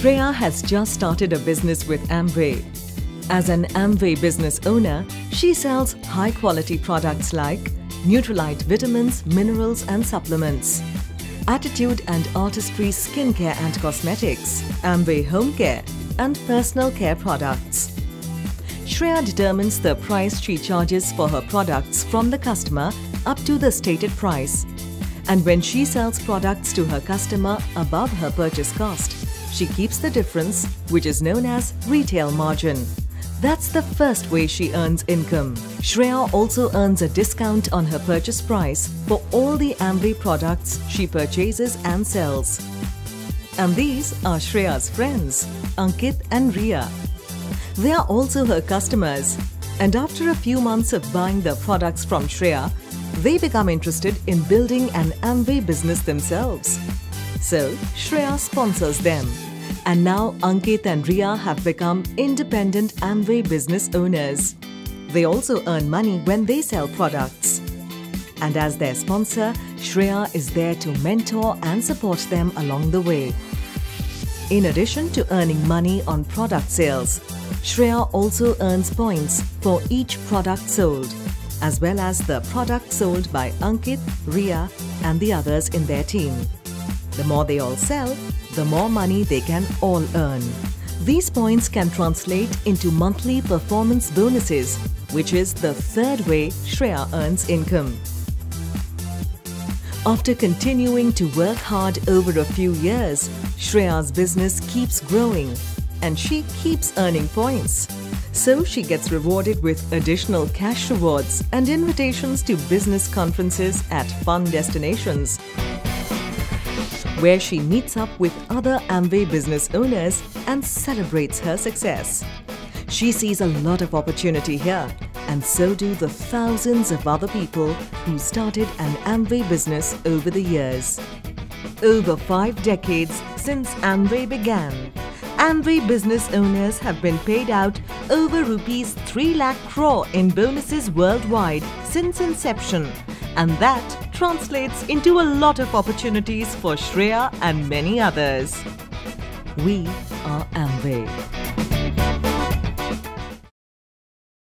Shreya has just started a business with Amway. As an Amway business owner, she sells high quality products like Nutrilite vitamins, minerals and supplements, Attitude and Artistry skincare and cosmetics, Amway home care and personal care products. Shreya determines the price she charges for her products from the customer up to the stated price. And when she sells products to her customer above her purchase cost, she keeps the difference, which is known as retail margin. That's the first way she earns income. Shreya also earns a discount on her purchase price for all the Amway products she purchases and sells. And these are Shreya's friends, Ankit and Ria. They are also her customers. And after a few months of buying the products from Shreya, they become interested in building an Amway business themselves. So, Shreya sponsors them. And now Ankit and Ria have become independent Amway business owners. They also earn money when they sell products. And as their sponsor, Shreya is there to mentor and support them along the way. In addition to earning money on product sales, Shreya also earns points for each product sold, as well as the product sold by Ankit, Ria, and the others in their team. The more they all sell, the more money they can all earn. These points can translate into monthly performance bonuses, which is the third way Shreya earns income. After continuing to work hard over a few years, Shreya's business keeps growing and she keeps earning points. So she gets rewarded with additional cash rewards and invitations to business conferences at fun destinations where she meets up with other Amway business owners and celebrates her success. She sees a lot of opportunity here, and so do the thousands of other people who started an Amway business over the years. Over five decades since Amway began, Amway business owners have been paid out over rupees 3 lakh crore in bonuses worldwide since inception, and that translates into a lot of opportunities for Shreya and many others. We are Amway.